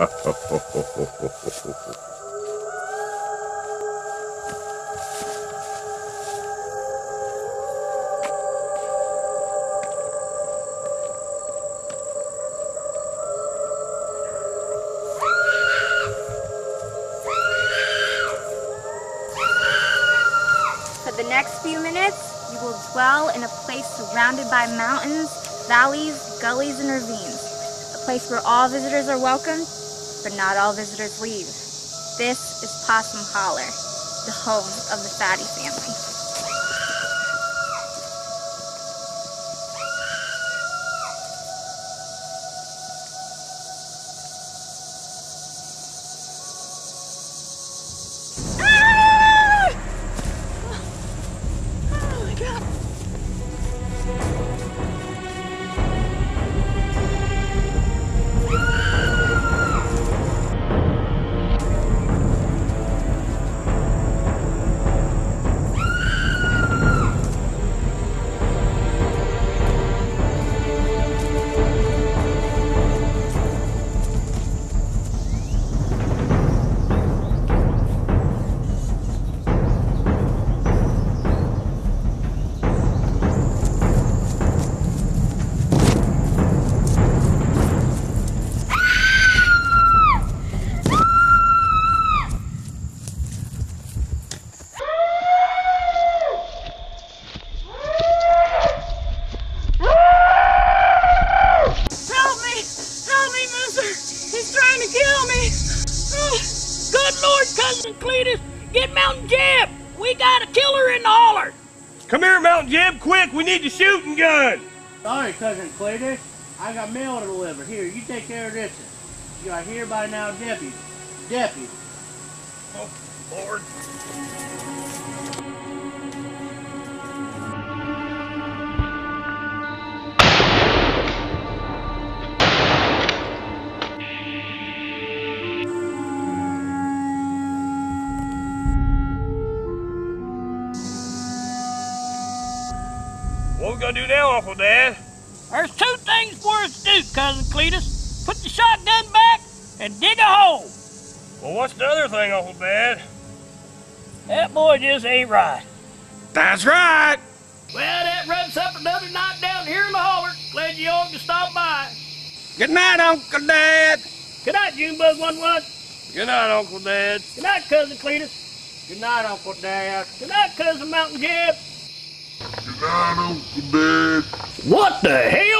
For the next few minutes, you will dwell in a place surrounded by mountains, valleys, gullies, and ravines. A place where all visitors are welcome, but not all visitors leave. This is Possum Holler, the home of the Fattie family. Oh Lord, Cousin Cletus, get Mountain Jeb. We got a killer in the holler. Come here, Mountain Jeb, quick. We need the shooting gun. Sorry, cousin Cletus. I got mail to deliver. Here, you take care of this. You are hereby now deputy. Deputy. Oh, Lord. What we gonna do now, Uncle Dad? There's two things for us to do, Cousin Cletus. Put the shotgun back and dig a hole. Well, what's the other thing, Uncle Dad? That boy just ain't right. That's right. Well, that wraps up another night down here in the holler. Glad you all could stop by. Good night, Uncle Dad. Good night, Junebug One One. Good night, Uncle Dad. Good night, Cousin Cletus. Good night, Uncle Dad. Good night, Cousin Mountain Jeb. Good night, Uncle Dad. What the hell?